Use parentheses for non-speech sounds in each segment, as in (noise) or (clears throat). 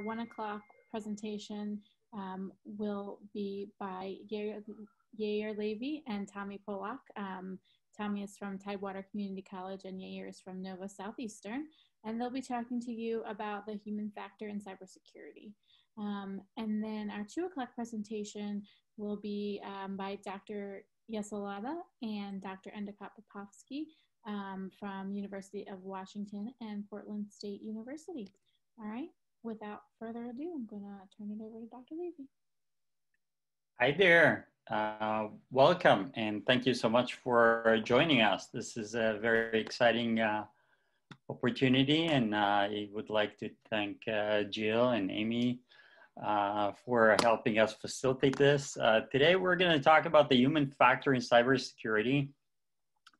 our one o'clock presentation um, will be by Yair, Levy and Tommy Polak. Um, Tommy is from Tidewater Community College and Yair is from Nova Southeastern. And they'll be talking to you about the human factor in cybersecurity. Um, and then our two o'clock presentation will be um, by Dr. Yesolada and Dr. Endicott Popovsky um, from University of Washington and Portland State University. All right, without further ado, I'm gonna turn it over to Dr. Levy. Hi there, uh, welcome and thank you so much for joining us. This is a very exciting uh, opportunity and uh, I would like to thank uh, Jill and Amy uh, for helping us facilitate this. Uh, today, we're going to talk about the human factor in cybersecurity.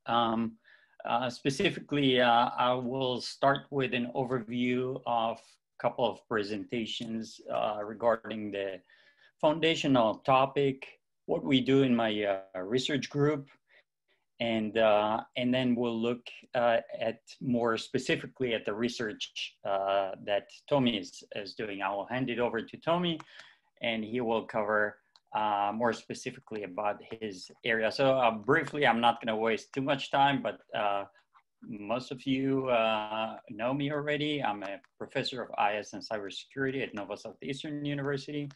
Um, specifically, I will start with an overview of couple of presentations uh, regarding the foundational topic, what we do in my uh, research group, and uh, and then we'll look uh, at more specifically at the research uh, that Tommy is, is doing. I will hand it over to Tommy, and he will cover uh, more specifically about his area. So uh, briefly, I'm not going to waste too much time, but uh, most of you know me already. I'm a professor of IS and cybersecurity at Nova Southeastern University.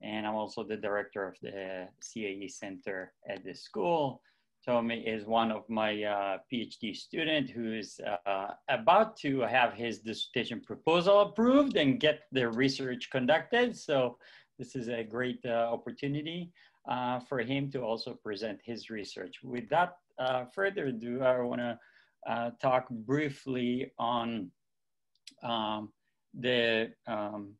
And I'm also the director of the CAE Center at the school. Tommy is one of my uh, PhD student who is uh, about to have his dissertation proposal approved and get the research conducted. So this is a great uh, opportunity uh, for him to also present his research. With that uh, further ado, I wanna uh, talk briefly on um, the um,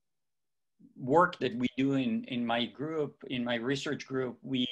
work that we do in, in my group, in my research group, we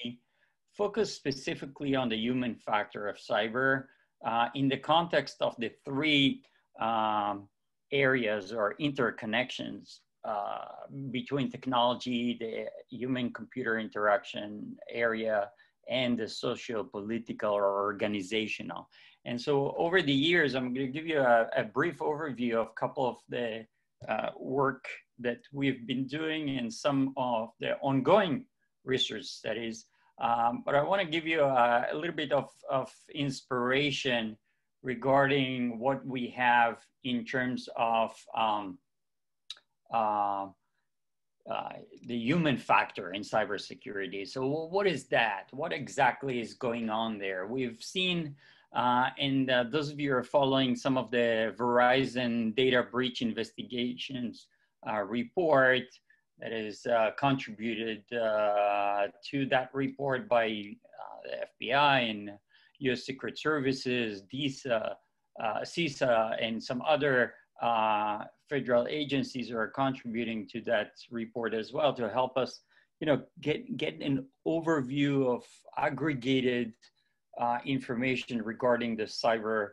focus specifically on the human factor of cyber uh, in the context of the three um, areas or interconnections uh, between technology, the human computer interaction area, and the socio-political or organizational. And so over the years, I'm going to give you a, a brief overview of a couple of the uh, work that we've been doing and some of the ongoing research studies um, but I want to give you a, a, little bit of, of inspiration regarding what we have in terms of um, uh, uh, the human factor in cybersecurity. So what is that? What exactly is going on there? We've seen, uh, and uh, those of you are following some of the Verizon data breach investigations uh, report, that is uh, contributed uh, to that report by uh, the FBI and U.S. Secret Services, DISA, CISA, and some other federal agencies are contributing to that report as well to help us, you know, get get an overview of aggregated uh, information regarding the cyber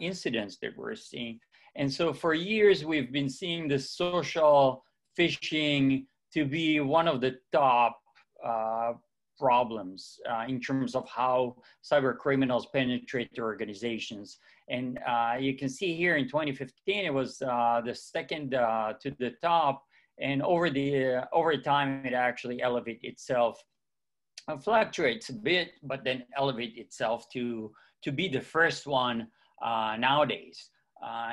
incidents that we're seeing. And so for years, we've been seeing the social phishing to be one of the top uh, problems uh, in terms of how cyber criminals penetrate the organizations. And uh, you can see here in 2015, it was uh, the second uh, to the top. And over the uh, over time, it actually elevated itself, fluctuates a bit, but then elevate itself to to be the first one uh, nowadays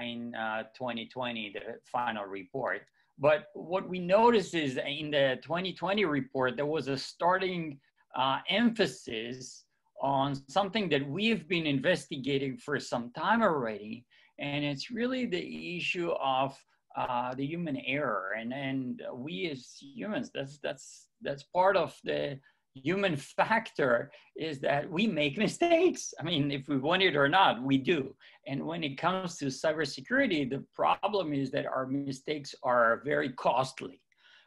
in 2020, the final report. But what we noticed is in the 2020 report, there was a starting uh, emphasis on something that we've been investigating for some time already. And it's really the issue of uh, the human error. And, and we as humans, that's, that's, that's part of the human factor is that we make mistakes. I mean, if we want it or not, we do. And when it comes to cybersecurity, the problem is that our mistakes are very costly,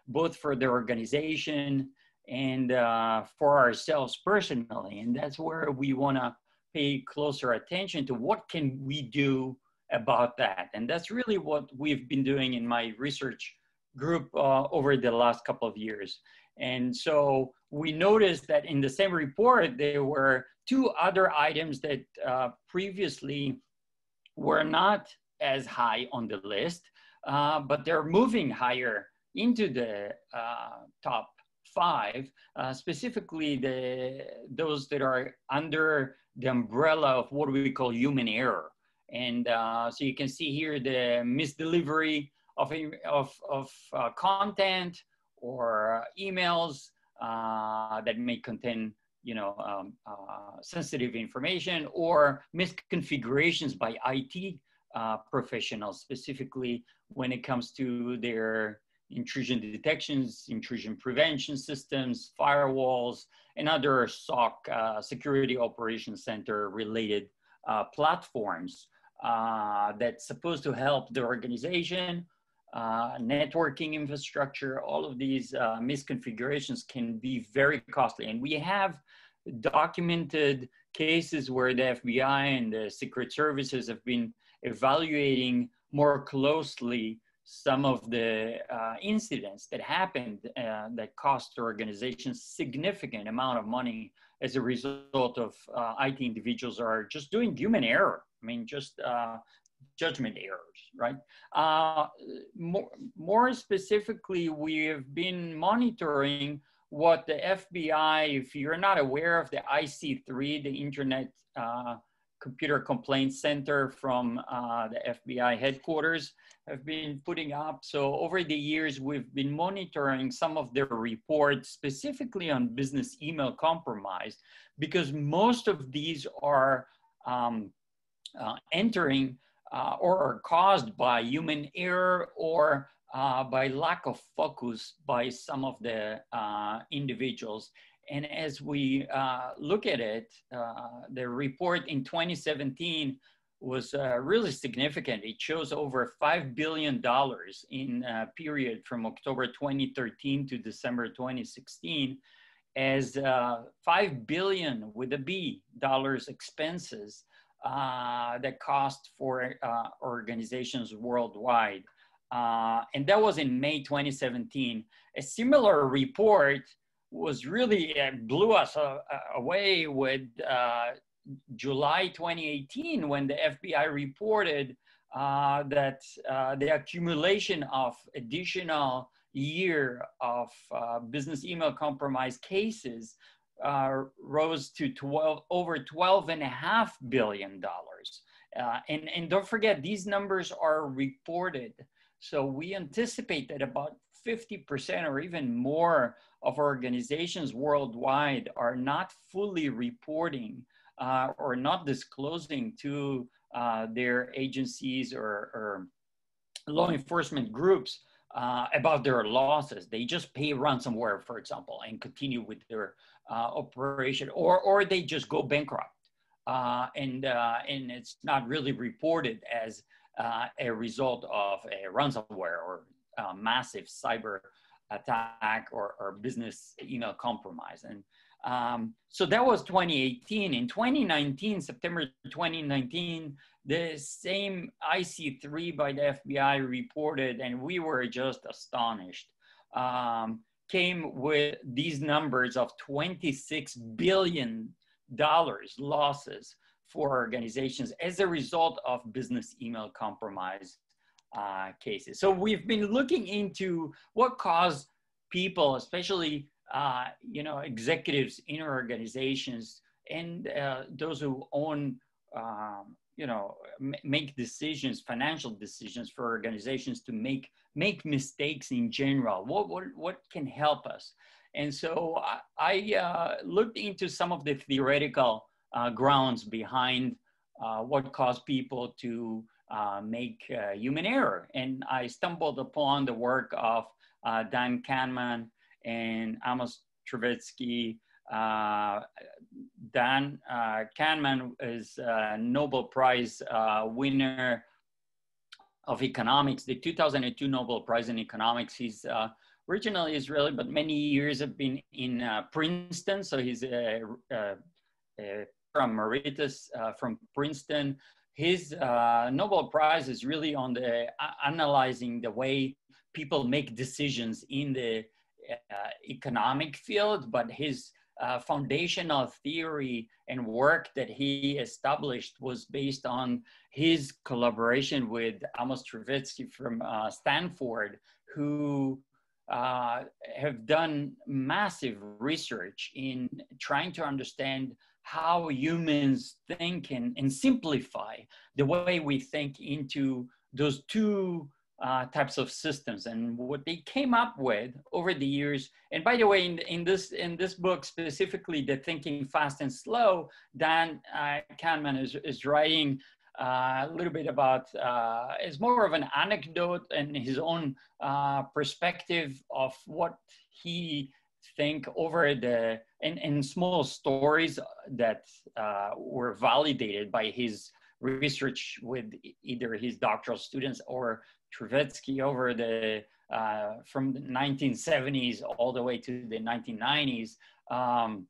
both for the organization and uh, for ourselves personally. And that's where we want to pay closer attention to what can we do about that. And that's really what we've been doing in my research group uh, over the last couple of years. And so we noticed that in the same report, there were two other items that uh, previously were not as high on the list. uh, but they're moving higher into the uh, top five, uh, specifically the those that are under the umbrella of what we call human error. And uh, so you can see here the misdelivery of, of, of uh, content or emails uh, that may contain you know, um, uh, sensitive information or misconfigurations by IT uh, professionals, specifically when it comes to their intrusion detections, intrusion prevention systems, firewalls, and other SOC, uh, Security Operations Center related uh, platforms uh, that's supposed to help the organization, uh, networking infrastructure, all of these uh, misconfigurations can be very costly. And we have documented cases where the FBI and the Secret Services have been evaluating more closely some of the uh, incidents that happened uh, that cost organizations significant amount of money as a result of uh, IT individuals are just doing human error. I mean, just uh, judgment errors, right? Uh, more, more specifically, we have been monitoring what the FBI, if you're not aware of the IC3, the Internet uh, Computer Complaint Center from uh, the FBI headquarters have been putting up. So over the years, we've been monitoring some of their reports specifically on business email compromise because most of these are um, uh, entering uh, or are caused by human error or uh, by lack of focus by some of the uh, individuals. And as we uh, look at it, uh, the report in 2017 was uh, really significant. It shows over $5 billion in a period from October 2013 to December 2016 as uh, 5 billion with a B dollars expenses uh, that cost for uh, organizations worldwide. Uh, and that was in May 2017. A similar report was really uh, blew us uh, uh, away with July 2018 when the FBI reported that the accumulation of additional year of business email compromise cases rose to 12 over 12 and a half billion dollars. and, and don't forget, these numbers are reported. So we anticipate that about 50% or even more of organizations worldwide are not fully reporting uh, or not disclosing to uh, their agencies or, or, law enforcement groups uh, about their losses. They just pay ransomware, for example, and continue with their uh, operation, or, or they just go bankrupt. Uh, and, uh, and it's not really reported as a result of a ransomware or massive cyber attack or, or business email compromise. And um, so that was 2018. In 2019, September 2019, the same IC3 by the FBI reported, and we were just astonished, um, came with these numbers of $26 billion losses for organizations as a result of business email compromise uh, cases. So we've been looking into what caused people, especially uh, you know executives in organizations and uh, those who own um, you know make decisions, financial decisions for organizations to make make mistakes in general. What what what can help us? And so I, I uh, looked into some of the theoretical uh, grounds behind uh, what caused people to uh, make uh, human error. And I stumbled upon the work of uh, Dan Kahneman and Amos Tversky. Uh, Dan uh, Kahneman is a Nobel Prize uh, winner of economics, the 2002 Nobel Prize in economics. He's originally Israeli, but many years have been in Princeton. So he's a, a, a emeritus from Princeton his uh, Nobel Prize is really on the uh, analyzing the way people make decisions in the uh, economic field, but his uh, foundational theory and work that he established was based on his collaboration with Amos Tversky from uh, Stanford, who uh, have done massive research in trying to understand how humans think and, and simplify the way we think into those two uh, types of systems and what they came up with over the years. And by the way, in, in this in this book specifically, the thinking fast and slow, Dan uh, Kahneman is, is writing uh, a little bit about uh, it's more of an anecdote and his own uh, perspective of what he think over the in, in small stories that uh, were validated by his research with either his doctoral students or Tversky over the uh, from the 1970s all the way to the 1990s. Um,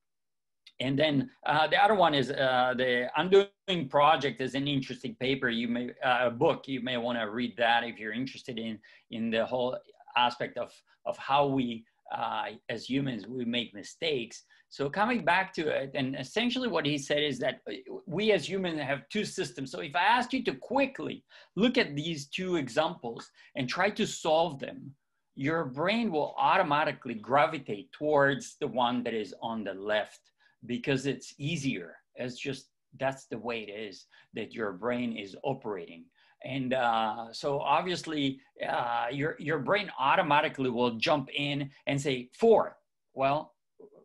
and then uh, the other one is uh, the Undoing Project is an interesting paper. You may uh, a book. You may want to read that if you're interested in in the whole aspect of of how we uh, as humans we make mistakes. So coming back to it, and essentially what he said is that uh, we as humans have two systems. So if I ask you to quickly look at these two examples and try to solve them, your brain will automatically gravitate towards the one that is on the left because it's easier. It's just, that's the way it is that your brain is operating. And uh, so obviously uh, your, your brain automatically will jump in and say four. Well,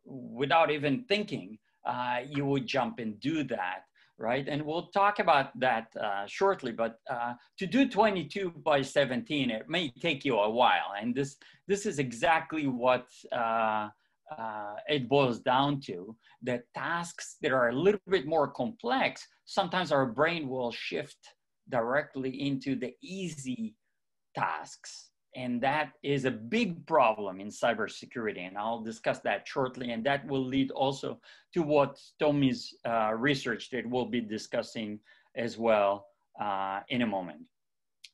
without even thinking, uh, you would jump and do that, right? And we'll talk about that uh, shortly, but uh, to do 22 by 17, it may take you a while. And this, this is exactly what uh, uh, it boils down to, that tasks that are a little bit more complex, sometimes our brain will shift directly into the easy tasks and that is a big problem in cybersecurity. And I'll discuss that shortly. And that will lead also to what Tommy's uh, research that we'll be discussing as well uh, in a moment.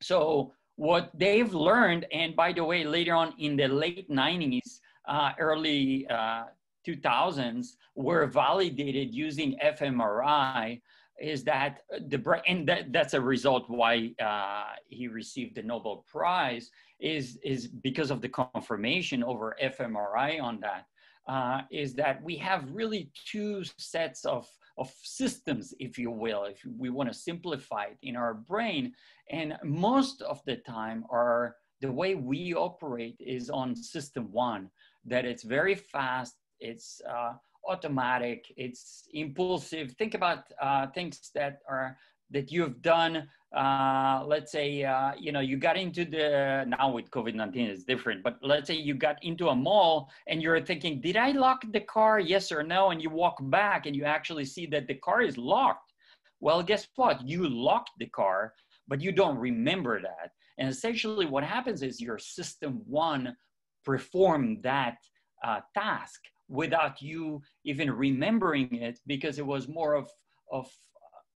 So what they've learned, and by the way, later on in the late 90s, uh, early 2000s, uh, were validated using fMRI is that the brain, and that, that's a result why uh, he received the Nobel Prize, is, is because of the confirmation over fMRI on that. Uh, is that we have really two sets of, of systems, if you will, if we want to simplify it in our brain. And most of the time, our, the way we operate is on system one, that it's very fast, it's uh, automatic, it's impulsive. Think about uh, things that are that you've done. Uh, let's say uh, you know you got into the now with COVID nineteen is different, but let's say you got into a mall and you're thinking, did I lock the car? Yes or no? And you walk back and you actually see that the car is locked. Well, guess what? You locked the car, but you don't remember that. And essentially, what happens is your system one performed that uh, task without you even remembering it because it was more of, of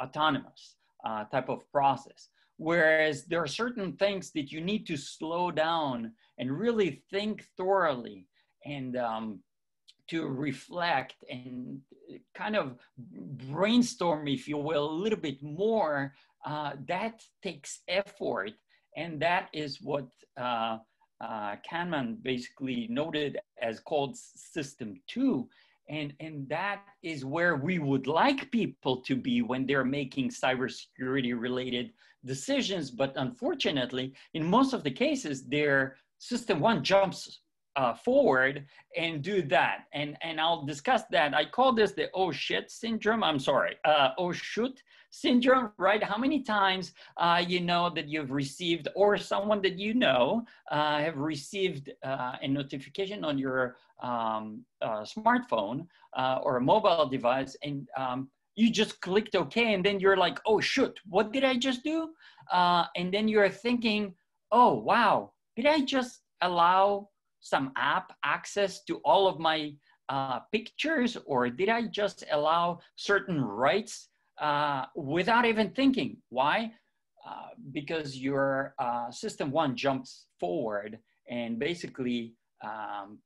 autonomous uh, type of process. Whereas there are certain things that you need to slow down and really think thoroughly and um, to reflect and kind of brainstorm, if you will, a little bit more. Uh, that takes effort. And that is what uh, uh, Kahneman basically noted as called system two. And, and that is where we would like people to be when they're making cybersecurity related decisions. But unfortunately, in most of the cases, their system one jumps uh, forward and do that. And, and I'll discuss that. I call this the oh shit syndrome. I'm sorry, uh, oh shoot syndrome, right? How many times uh, you know that you've received, or someone that you know uh, have received uh, a notification on your um, uh, smartphone uh, or a mobile device, and um, you just clicked OK, and then you're like, oh shoot, what did I just do? Uh, and then you're thinking, oh wow, did I just allow some app access to all of my pictures, or did I just allow certain rights uh, without even thinking. Why? Uh, because your uh, system one jumps forward and basically um,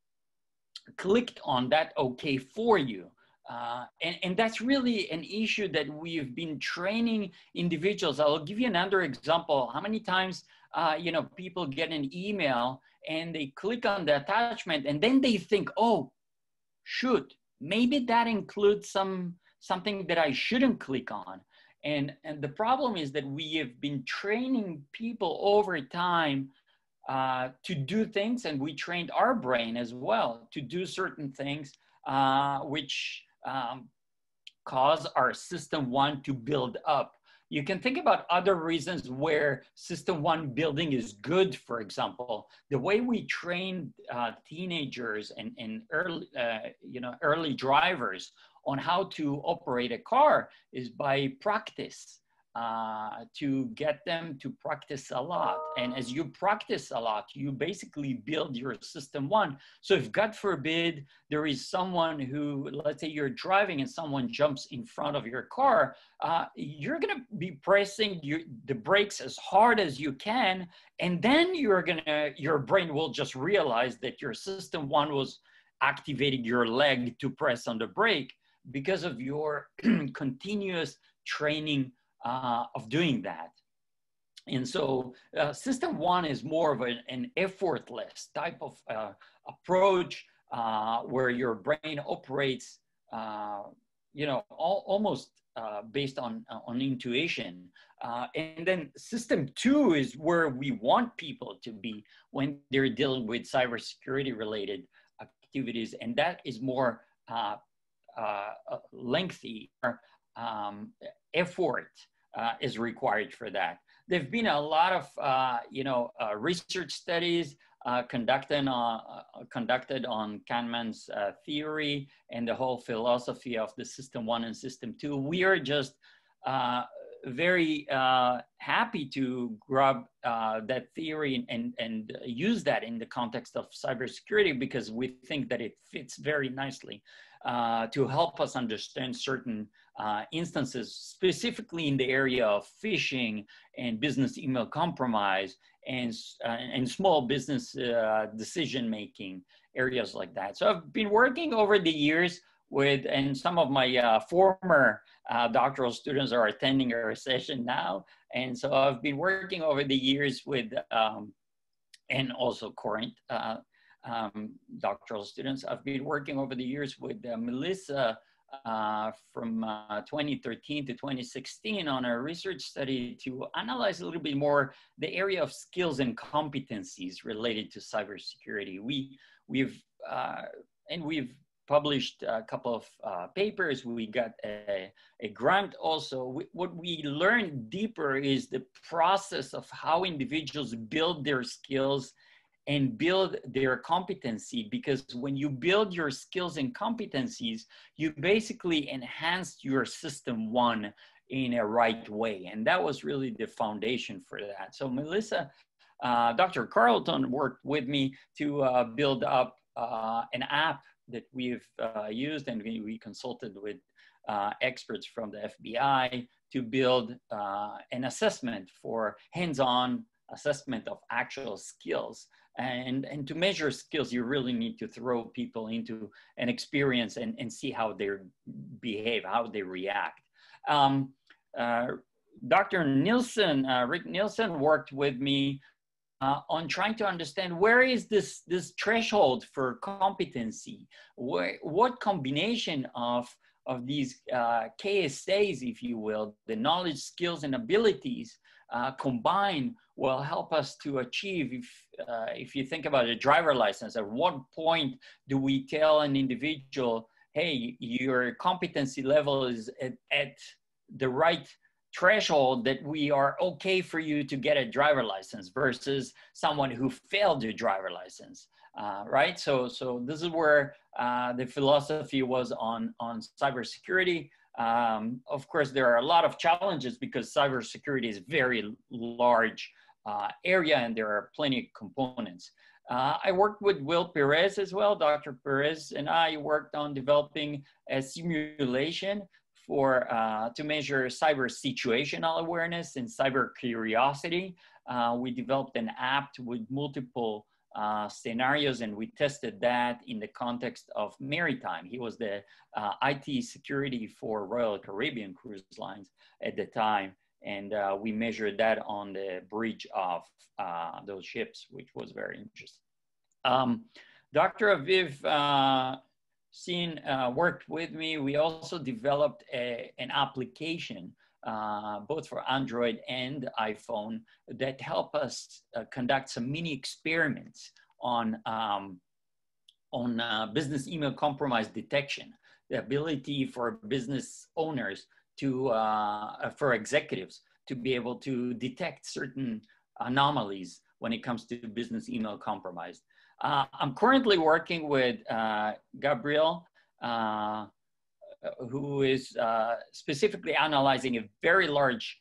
clicked on that okay for you. Uh, and, and that's really an issue that we've been training individuals. I'll give you another example. How many times, uh, you know, people get an email and they click on the attachment and then they think, oh, shoot, maybe that includes some, something that I shouldn't click on. And, and the problem is that we have been training people over time uh, to do things, and we trained our brain as well to do certain things, uh, which um, cause our system one to build up. You can think about other reasons where system one building is good, for example, the way we train uh, teenagers and, and early, uh, you know, early drivers on how to operate a car is by practice uh, to get them to practice a lot. And as you practice a lot, you basically build your system one. So if God forbid there is someone who, let's say you're driving and someone jumps in front of your car, uh, you're gonna be pressing your, the brakes as hard as you can. And then you're gonna, your brain will just realize that your system one was activating your leg to press on the brake because of your (clears throat) continuous training uh, of doing that. And so uh, system one is more of an, an effortless type of uh, approach uh, where your brain operates, uh, you know, all, almost uh, based on, on intuition. and then system two is where we want people to be when they're dealing with cybersecurity related activities. And that is more lengthy um, effort uh, is required for that. There've been a lot of, uh, you know, uh, research studies uh, conducted on, uh, conducted on Kahneman's uh, theory and the whole philosophy of the system one and system two. We are just very happy to grab that theory and, and use that in the context of cybersecurity because we think that it fits very nicely to help us understand certain uh, instances, specifically in the area of phishing and business email compromise and, uh, and small business uh, decision making areas like that. So I've been working over the years with, and some of my uh, former uh, doctoral students are attending our session now. And so I've been working over the years with, um, and also current uh, um, doctoral students. I've been working over the years with Melissa uh, from uh, 2013 to 2016 on a research study to analyze a little bit more the area of skills and competencies related to cybersecurity. We, we've, uh, and we've published a couple of uh, papers. We got a, a grant also. We, what we learned deeper is the process of how individuals build their skills and build their competency because when you build your skills and competencies, you basically enhance your system one in a right way. And that was really the foundation for that. So Melissa, uh, Dr. Carlton worked with me to uh, build up uh, an app that we've uh, used and we, we consulted with uh, experts from the FBI to build uh, an assessment for hands-on assessment of actual skills and and to measure skills you really need to throw people into an experience and, and see how they behave how they react. Um, uh, dr nielsen uh, rick nielsen worked with me uh, on trying to understand where is this this threshold for competency? Where what combination of of these uh, KSAs, if you will, the knowledge, skills, and abilities uh, combined will help us to achieve, if, uh, if you think about a driver license, at what point do we tell an individual, hey, your competency level is at, at the right threshold that we are okay for you to get a driver license versus someone who failed your driver license. Uh, right? So, so this is where uh, the philosophy was on on cybersecurity. Um, of course, there are a lot of challenges because cybersecurity is very large uh, area and there are plenty of components. Uh, I worked with Will Perez as well. Dr. Perez and I worked on developing a simulation for uh, to measure cyber situational awareness and cyber curiosity. Uh, we developed an app with multiple uh, scenarios, and we tested that in the context of maritime. He was the uh, IT security for Royal Caribbean Cruise Lines at the time, and uh, we measured that on the bridge of uh, those ships, which was very interesting. Um, Dr. Aviv uh, Sin uh, worked with me. We also developed a, an application uh, both for Android and iPhone that help us uh, conduct some mini experiments on, um, on business email compromise detection, the ability for business owners to, uh, for executives to be able to detect certain anomalies when it comes to business email compromise. Uh, I'm currently working with uh, Gabriel uh, who is uh, specifically analyzing a very large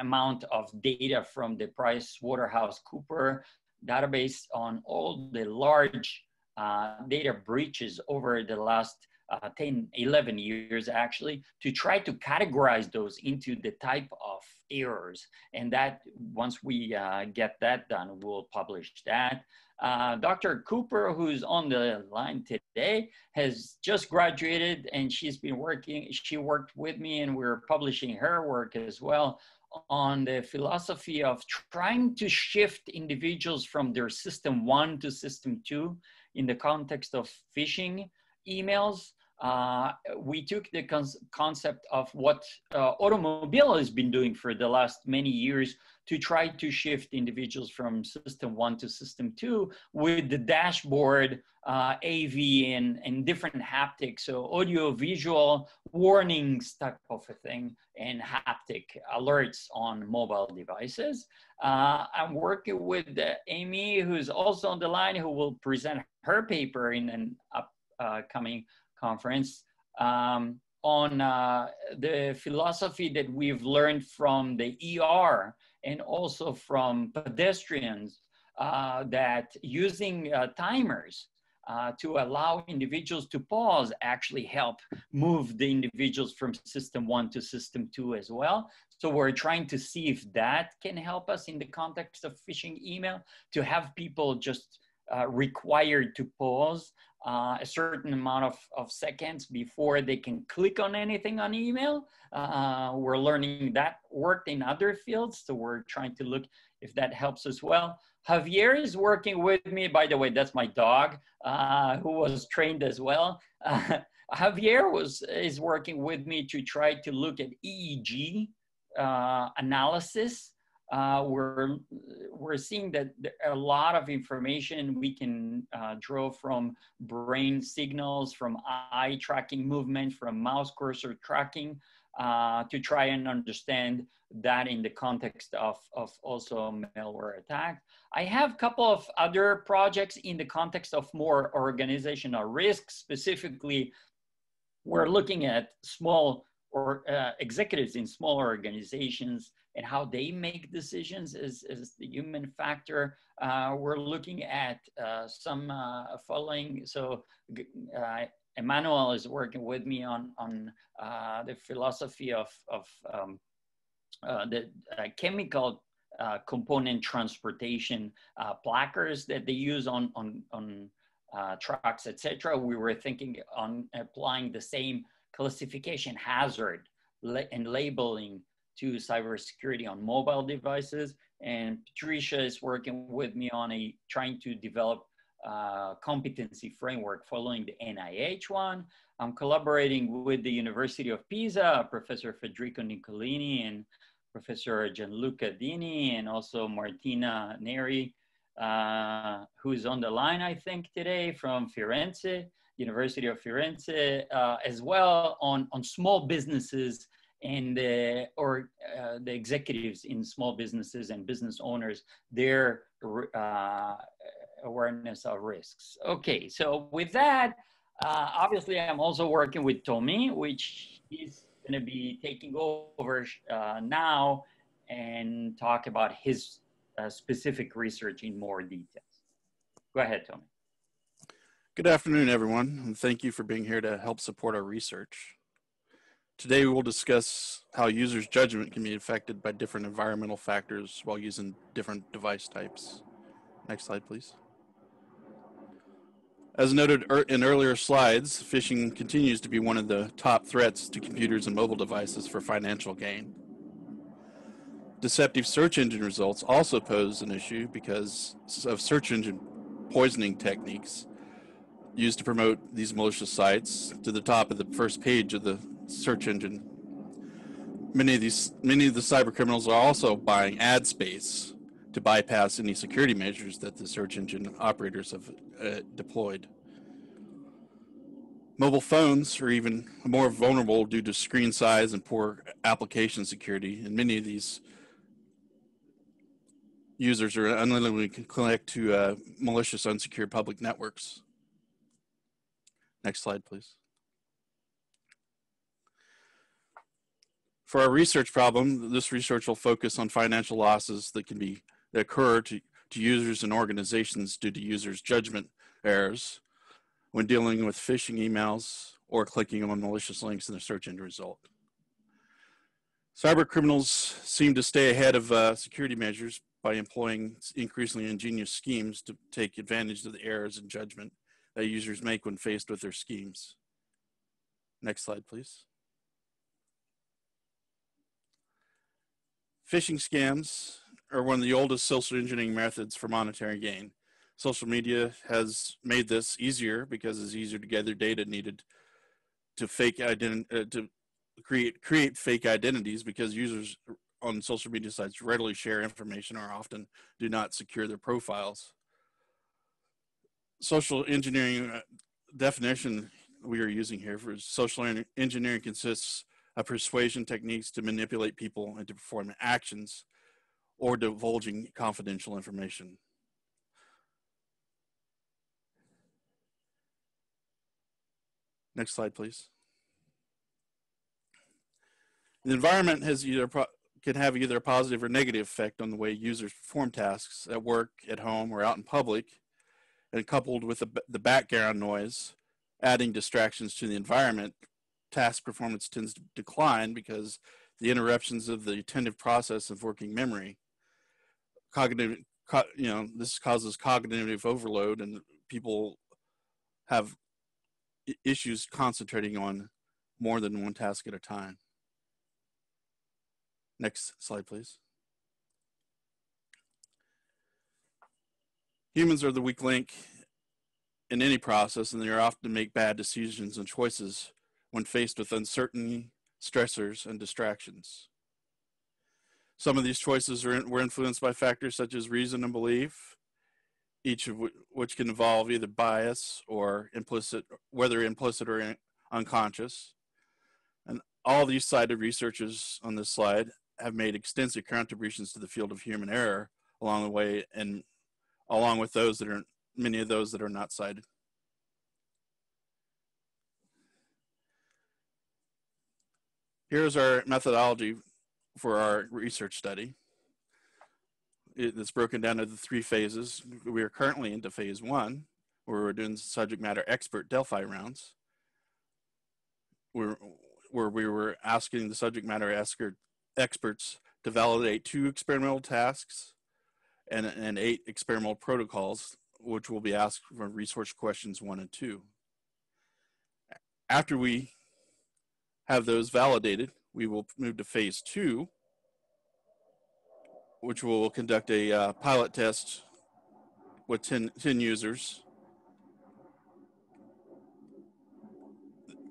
amount of data from the Price Waterhouse Cooper database on all the large uh, data breaches over the last uh, 10, 11 years actually, to try to categorize those into the type of errors. And that, once we uh, get that done, we'll publish that. Uh, Dr. Cooper, who's on the line today, has just graduated and she's been working, she worked with me and we're publishing her work as well on the philosophy of trying to shift individuals from their system one to system two in the context of phishing emails uh, we took the concept of what uh, automobile has been doing for the last many years to try to shift individuals from system one to system two with the dashboard, uh, AV, and, and different haptics, so audio visual warnings type of a thing, and haptic alerts on mobile devices. Uh, I'm working with Amy, who's also on the line, who will present her paper in an upcoming conference um, on uh, the philosophy that we've learned from the ER and also from pedestrians uh, that using uh, timers uh, to allow individuals to pause actually help move the individuals from system one to system two as well. So we're trying to see if that can help us in the context of phishing email to have people just uh, required to pause uh, a certain amount of, of seconds before they can click on anything on email. Uh, we're learning that worked in other fields, so we're trying to look if that helps as well. Javier is working with me, by the way, that's my dog, uh, who was trained as well. (laughs) Javier was, is working with me to try to look at EEG uh, analysis uh, we're, we're seeing that a lot of information we can uh, draw from brain signals, from eye tracking movement, from mouse cursor tracking uh, to try and understand that in the context of, of also malware attack. I have a couple of other projects in the context of more organizational risk. Specifically, we're looking at small or uh, executives in small organizations and how they make decisions is, is the human factor. Uh, we're looking at uh, some uh, following, so uh, Emmanuel is working with me on, on uh, the philosophy of, of um, uh, the chemical component transportation placards that they use on, on, on trucks, etc. We were thinking on applying the same classification hazard and labeling to cybersecurity on mobile devices. And Patricia is working with me on a trying to develop uh, competency framework following the NIH one. I'm collaborating with the University of Pisa, Professor Federico Nicolini and Professor Gianluca Dini, and also Martina Neri, uh, who's on the line, I think, today from Firenze, University of Firenze, uh, as well on, on small businesses and uh, or uh, the executives in small businesses and business owners their uh, awareness of risks. Okay, so with that, uh, obviously I'm also working with Tommy, which he's going to be taking over uh, now and talk about his uh, specific research in more details. Go ahead, Tommy. Good afternoon, everyone, and thank you for being here to help support our research. Today we will discuss how users' judgment can be affected by different environmental factors while using different device types. Next slide, please. As noted in earlier slides, phishing continues to be one of the top threats to computers and mobile devices for financial gain. Deceptive search engine results also pose an issue because of search engine poisoning techniques used to promote these malicious sites to the top of the first page of the search engine. Many of these, many of the cyber criminals are also buying ad space to bypass any security measures that the search engine operators have uh, deployed. Mobile phones are even more vulnerable due to screen size and poor application security, and many of these users are unwillingly connect to uh, malicious unsecured public networks. Next slide, please. For our research problem, this research will focus on financial losses that can be that occur to, to users and organizations due to users' judgment errors when dealing with phishing emails or clicking on malicious links in the search engine result. Cyber criminals seem to stay ahead of uh, security measures by employing increasingly ingenious schemes to take advantage of the errors in judgment that users make when faced with their schemes. Next slide, please. Phishing scams are one of the oldest social engineering methods for monetary gain. Social media has made this easier because it's easier to gather data needed to fake identi- uh, to create create fake identities because users on social media sites readily share information or often do not secure their profiles. Social engineering uh, definition we are using here for social engineering consists persuasion techniques to manipulate people into performing actions or divulging confidential information. Next slide, please. The environment has either can have either a positive or negative effect on the way users perform tasks at work, at home, or out in public, and coupled with the, the background noise, adding distractions to the environment, task performance tends to decline because the interruptions of the attentive process of working memory, cognitive, co you know, this causes cognitive overload, and people have issues concentrating on more than one task at a time. Next slide, please. Humans are the weak link in any process, and they often make bad decisions and choices when faced with uncertainty, stressors, and distractions. Some of these choices were influenced by factors such as reason and belief, each of which can involve either bias or implicit, whether implicit or in, unconscious. And all these cited researchers on this slide have made extensive contributions to the field of human error along the way and along with those that are many of those that are not cited. Here's our methodology for our research study. It's broken down into three phases. We are currently into phase one, where we're doing subject matter expert Delphi rounds, where, where we were asking the subject matter expert experts to validate two experimental tasks and, and eight experimental protocols, which will be asked from resource questions one and two. After we have those validated, we will move to phase two, which will conduct a uh, pilot test with 10, 10 users,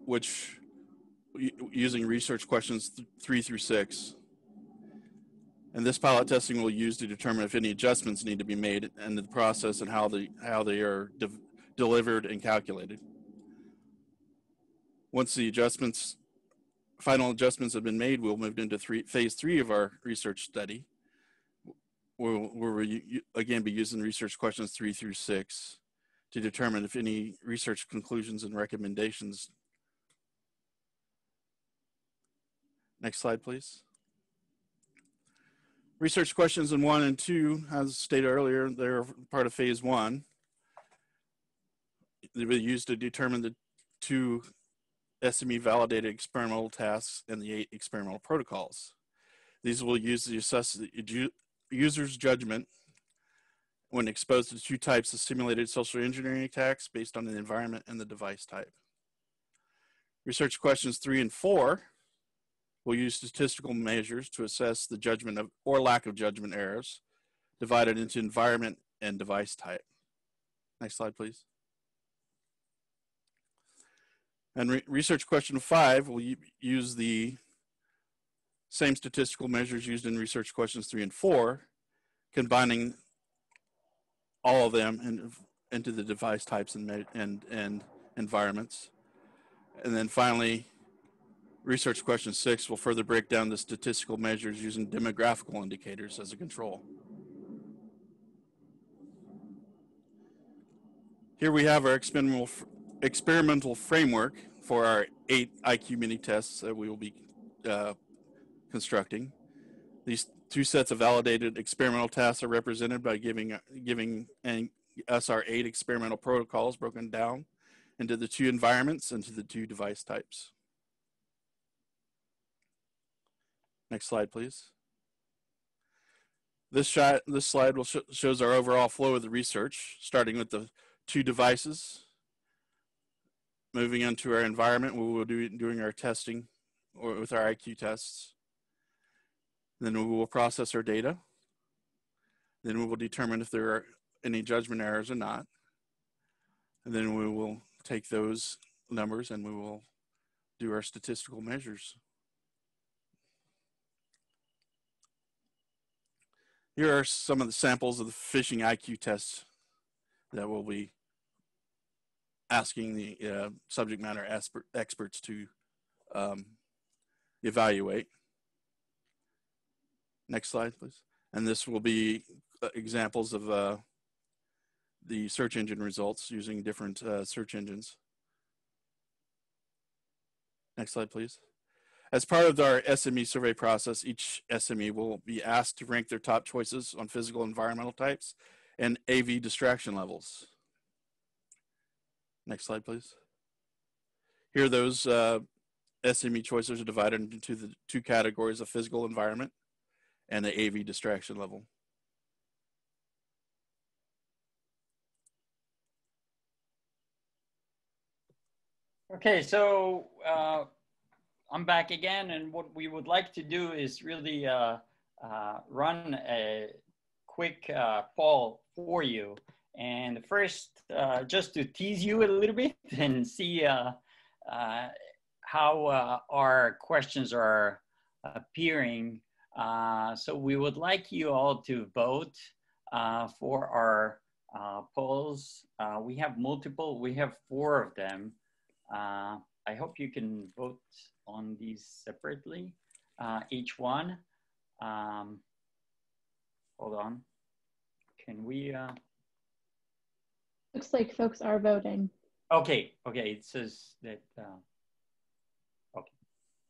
which using research questions th three through six. And this pilot testing will use to determine if any adjustments need to be made in the process and how, the, how they are de delivered and calculated. Once the adjustments, final adjustments have been made, we'll move into three, phase three of our research study, where, where we again be using research questions three through six to determine if any research conclusions and recommendations Next slide, please. Research questions in one and two, as stated earlier, they're part of phase one. They were used to determine the two SME validated experimental tasks and the eight experimental protocols. These will use to assess the user's judgment when exposed to two types of simulated social engineering attacks based on the environment and the device type. Research questions three and four will use statistical measures to assess the judgment of or lack of judgment errors divided into environment and device type. Next slide, please. And re research question five will use the same statistical measures used in research questions three and four, combining all of them in, into the device types and, and, and environments. And then finally, research question six will further break down the statistical measures using demographical indicators as a control. Here we have our experimental, experimental framework for our eight IQ mini tests that we will be uh, constructing. These two sets of validated experimental tasks are represented by giving, giving us our eight experimental protocols broken down into the two environments and to the two device types. Next slide, please. This, this slide will sh shows our overall flow of the research, starting with the two devices. Moving into our environment, we will do doing our testing or with our IQ tests. Then we will process our data. Then we will determine if there are any judgment errors or not. And then we will take those numbers and we will do our statistical measures. Here are some of the samples of the phishing IQ tests that we'll be asking the uh, subject matter experts to um, evaluate. Next slide, please. And this will be uh, examples of uh, the search engine results using different uh, search engines. Next slide, please. As part of our SME survey process, each SME will be asked to rank their top choices on physical environmental types and AV distraction levels. Next slide, please. Here, those uh, SME choices are divided into the two categories of physical environment and the AV distraction level. Okay, so uh, I'm back again, and what we would like to do is really uh, uh, run a quick uh, poll for you. And first, uh, just to tease you a little bit (laughs) and see uh, uh, how uh, our questions are appearing. Uh, so we would like you all to vote uh, for our polls. we have multiple, we have four of them. I hope you can vote on these separately, each one. Um, hold on. Can we? Looks like folks are voting. Okay, okay, it says that, uh, okay,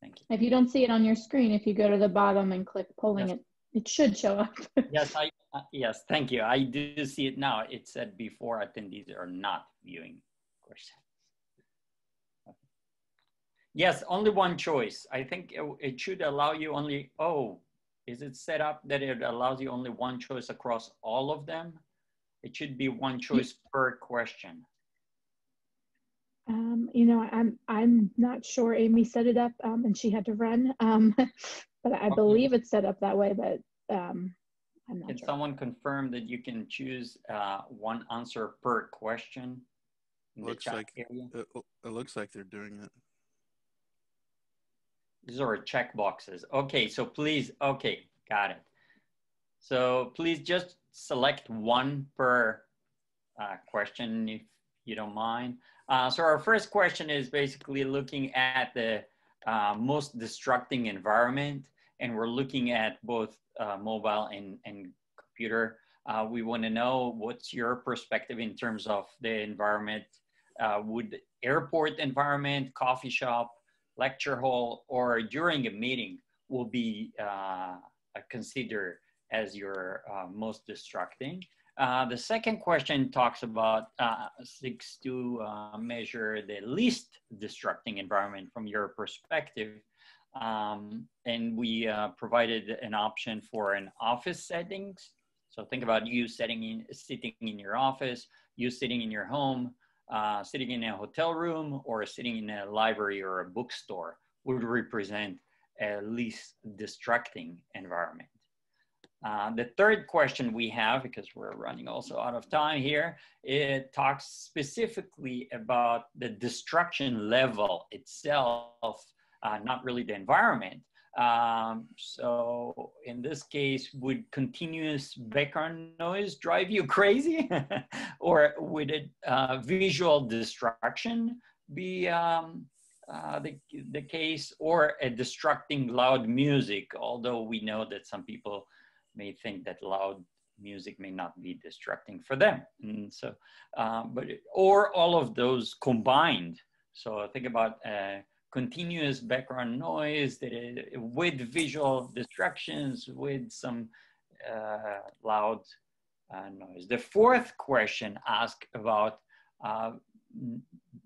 thank you. If you don't see it on your screen, if you go to the bottom and click polling, Yes. it, it should show up. (laughs) Yes, I, uh, yes, thank you. I do see it now. It said before attendees are not viewing questions. Okay. Yes, only one choice. I think it, it should allow you only, oh, is it set up that it allows you only one choice across all of them? It should be one choice per question. Um, you know, I'm I'm not sure. Amy set it up, um, and she had to run. Um, (laughs) but I Okay. believe it's set up that way. But um, I'm not Can sure. someone confirm that you can choose uh, one answer per question? in the Looks chat like- area? It, it looks like they're doing it. These are check boxes. Okay, so please, okay, got it. So please just select one per uh, question if you don't mind. Uh, so our first question is basically looking at the uh, most destructing environment and we're looking at both uh, mobile and, and computer. Uh, we want to know what's your perspective in terms of the environment. Uh, would airport environment, coffee shop, lecture hall, or during a meeting will be considered as your uh, most distracting. Uh, the second question talks about uh, seeks to uh, measure the least distracting environment from your perspective. Um, and we uh, provided an option for an office settings. So think about you sitting in, sitting in your office, you sitting in your home, uh, sitting in a hotel room, or sitting in a library or a bookstore would represent a least distracting environment. Uh, the third question we have, because we're running also out of time here, it talks specifically about the destruction level itself, uh, not really the environment. Um, so in this case, would continuous background noise drive you crazy? (laughs) or would it uh, visual destruction be um, uh, the, the case or a distracting loud music, although we know that some people may think that loud music may not be distracting for them. And so, uh, but, or all of those combined. So think about uh, continuous background noise that is, with visual distractions, with some uh, loud uh, noise. The fourth question asked about uh,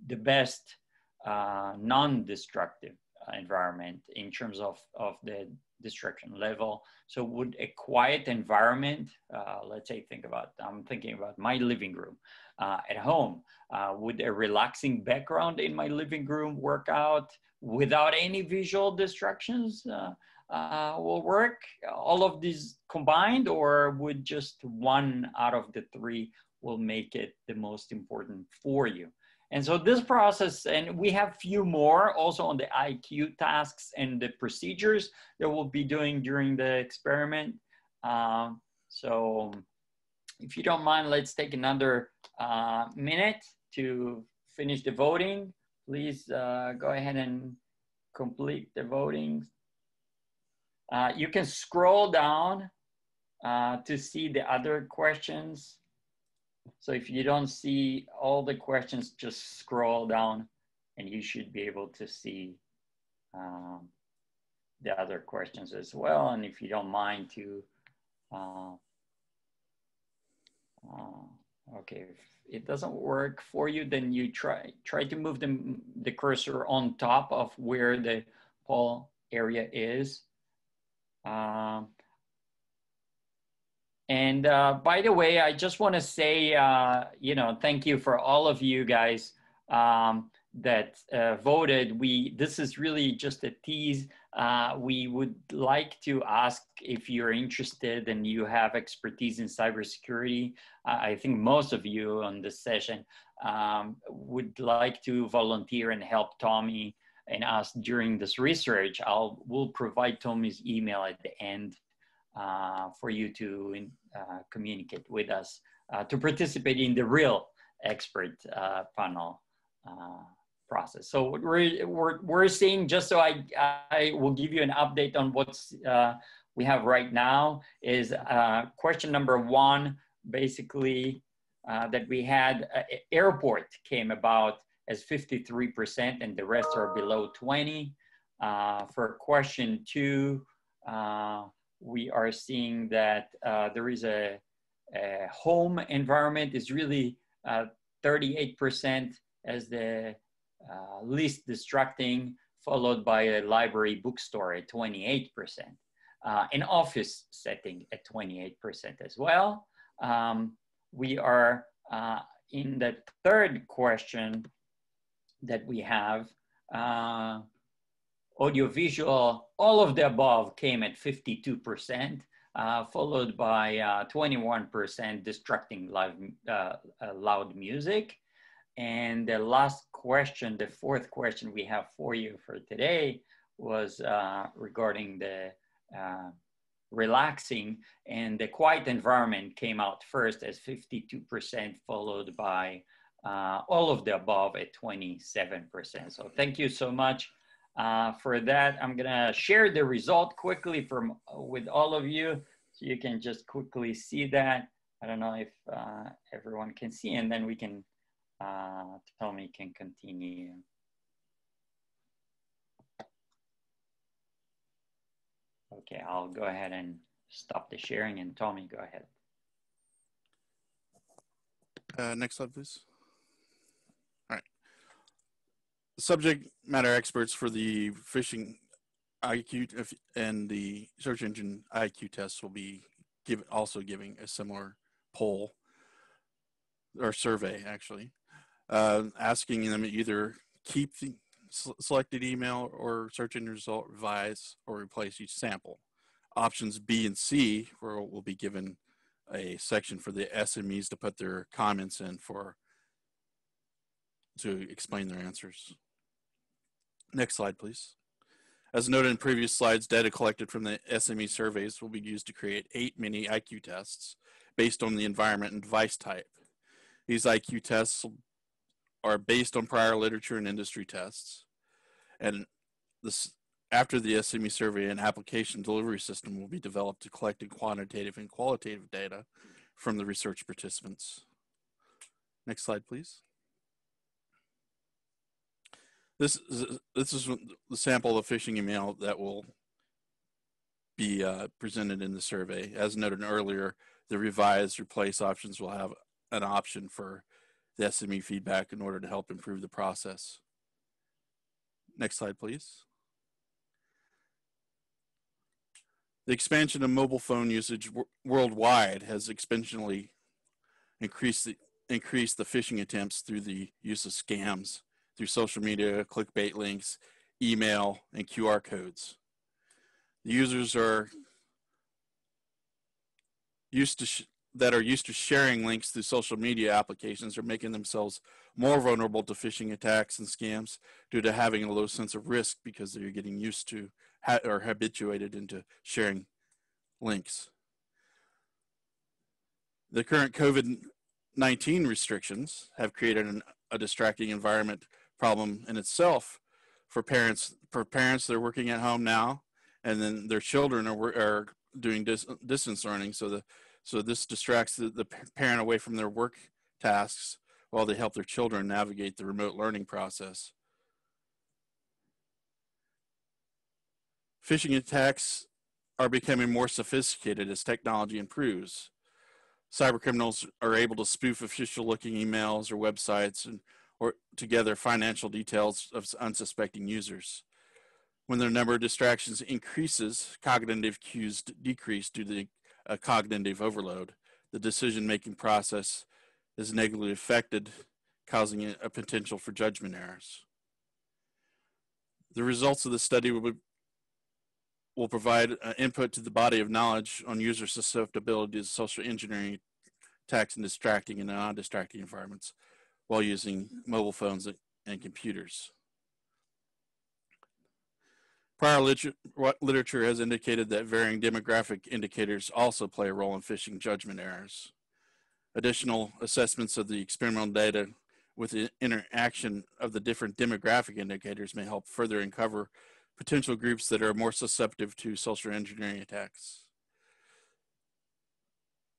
the best uh, non-destructive environment in terms of, of the distraction level. So would a quiet environment, uh, let's say think about, I'm thinking about my living room uh, at home, uh, would a relaxing background in my living room work out without any visual distractions? Uh, uh, will work all of these combined or would just one out of the three will make it the most important for you and so this process, and we have few more also on the IQ tasks and the procedures that we'll be doing during the experiment. Um, so if you don't mind, let's take another uh, minute to finish the voting. Please uh, go ahead and complete the voting. Uh, you can scroll down uh, to see the other questions. So if you don't see all the questions, just scroll down and you should be able to see um, the other questions as well. And if you don't mind to, uh, uh, okay, if it doesn't work for you, then you try, try to move the, the cursor on top of where the poll area is. Um, and uh, by the way, I just want to say, uh, you know, thank you for all of you guys um, that uh, voted. We this is really just a tease. Uh, we would like to ask if you're interested and you have expertise in cybersecurity. I think most of you on this session um, would like to volunteer and help Tommy and us during this research. I'll we'll provide Tommy's email at the end uh, for you to uh, communicate with us uh, to participate in the real expert uh, panel uh, process. So we're, we're, we're seeing, just so I, I will give you an update on what's uh, we have right now is question number one, basically that we had airport came about as 53% and the rest are below 20. for question two, we are seeing that uh, there is a, a, home environment is really 38% uh, as the uh, least distracting, followed by a library bookstore at 28%, uh, an office setting at 28% as well. Um, we are in the third question that we have, audiovisual, all of the above came at 52%, uh, followed by 21% uh, distracting live, uh, uh, loud music. And the last question, the fourth question we have for you for today was regarding the relaxing and the quiet environment came out first as 52% followed by uh, all of the above at 27%. So thank you so much. Uh, for that, I'm gonna share the result quickly from with all of you so you can just quickly see that. I don't know if uh, everyone can see and then we can, uh, Tommy can continue. Okay, I'll go ahead and stop the sharing and Tommy, go ahead. Uh, next slide, please subject matter experts for the phishing IQ and the search engine IQ tests will be give, also giving a similar poll or survey actually, uh, asking them either keep the selected email or search engine result, revise or replace each sample. Options B and C will be given a section for the SMEs to put their comments in for to explain their answers. Next slide, please. As noted in previous slides, data collected from the SME surveys will be used to create eight mini IQ tests based on the environment and device type. These IQ tests are based on prior literature and industry tests. And this, after the SME survey, an application delivery system will be developed to collect quantitative and qualitative data from the research participants. Next slide, please. This is, this is the sample of phishing email that will be uh, presented in the survey. As noted earlier, the revised replace options will have an option for the SME feedback in order to help improve the process. Next slide, please. The expansion of mobile phone usage worldwide has exponentially increased the, increased the phishing attempts through the use of scams through social media, clickbait links, email, and QR codes. The users are used to that are used to sharing links through social media applications are making themselves more vulnerable to phishing attacks and scams due to having a low sense of risk because they're getting used to ha- or habituated into sharing links. The current COVID 19 restrictions have created an, a distracting environment problem in itself for parents. For parents, they're working at home now, and then their children are, are doing dis- distance learning. So the so this distracts the, the parent away from their work tasks while they help their children navigate the remote learning process. Phishing attacks are becoming more sophisticated as technology improves. Cybercriminals are able to spoof official looking emails or websites and or together financial details of unsuspecting users. When the number of distractions increases, cognitive cues decrease due to a cognitive overload. The decision-making process is negatively affected, causing a potential for judgment errors. The results of the study will, will provide uh, input to the body of knowledge on user susceptibility to social engineering attacks and distracting and non-distracting environments while using mobile phones and computers. Prior literature has indicated that varying demographic indicators also play a role in phishing judgment errors. Additional assessments of the experimental data with the interaction of the different demographic indicators may help further uncover potential groups that are more susceptible to social engineering attacks.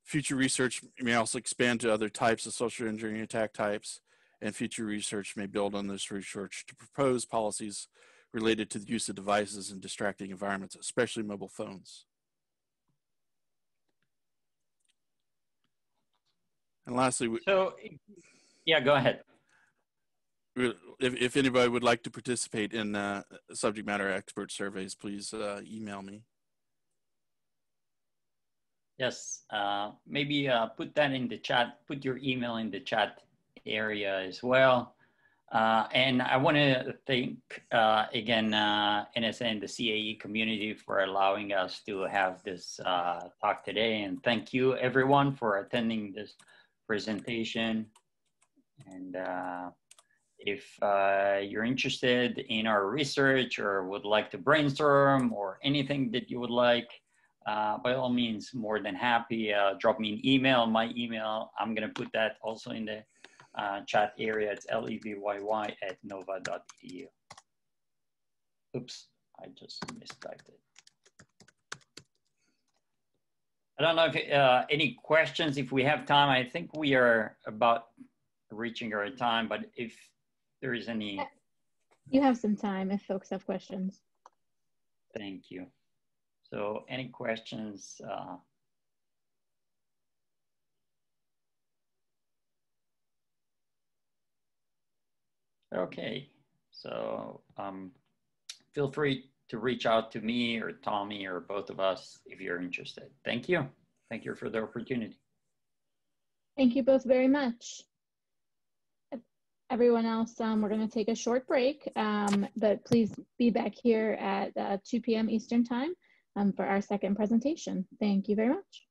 Future research may also expand to other types of social engineering attack types, and future research may build on this research to propose policies related to the use of devices in distracting environments, especially mobile phones. And lastly, we, so yeah, go ahead. If, if anybody would like to participate in uh, subject matter expert surveys, please uh, email me. Yes, uh, maybe uh, put that in the chat, put your email in the chat area as well. Uh, and I want to thank uh, again uh, NSA and the CAE community for allowing us to have this uh, talk today. And thank you everyone for attending this presentation. And if uh, you're interested in our research or would like to brainstorm or anything that you would like, by all means, more than happy, drop me an email. My email, I'm going to put that also in the uh, chat area. It's levyy at nova.edu. Oops, I just mistyped it. I don't know if uh, any questions, if we have time, I think we are about reaching our time, but if there is any. You have some time if folks have questions. Thank you. So any questions? Uh, Okay, so um, feel free to reach out to me or Tommy or both of us if you're interested. Thank you. thank you for the opportunity. Thank you both very much. Everyone else, um, we're going to take a short break, um, but please be back here at uh, 2 p.m. Eastern Time um, for our second presentation. Thank you very much.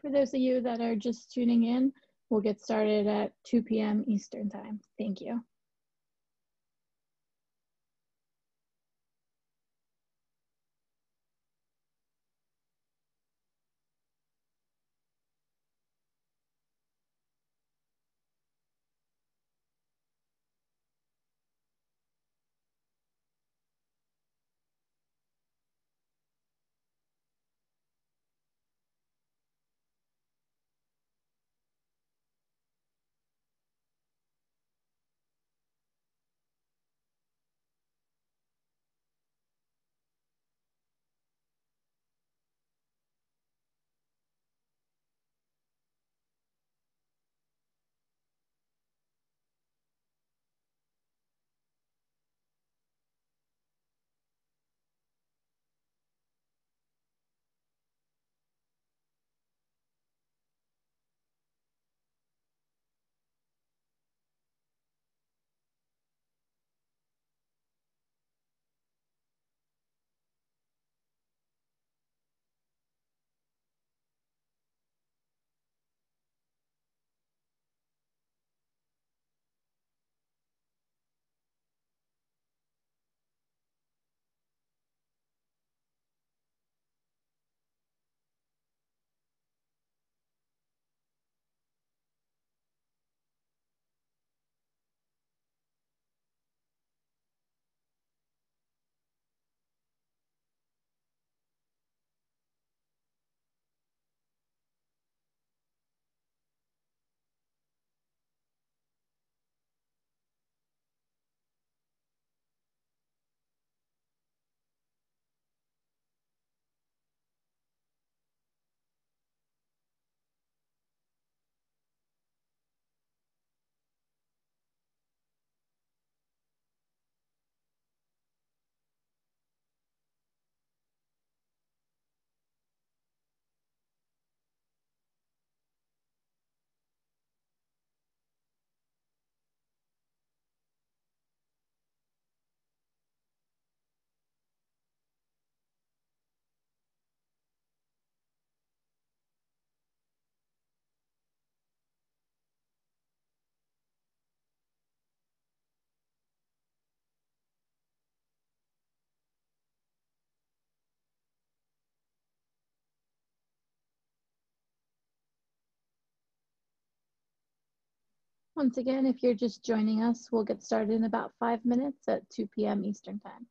For those of you that are just tuning in, we'll get started at 2 p.m. Eastern Time. Thank you. Once again, if you're just joining us, we'll get started in about five minutes at 2 p.m. Eastern Time.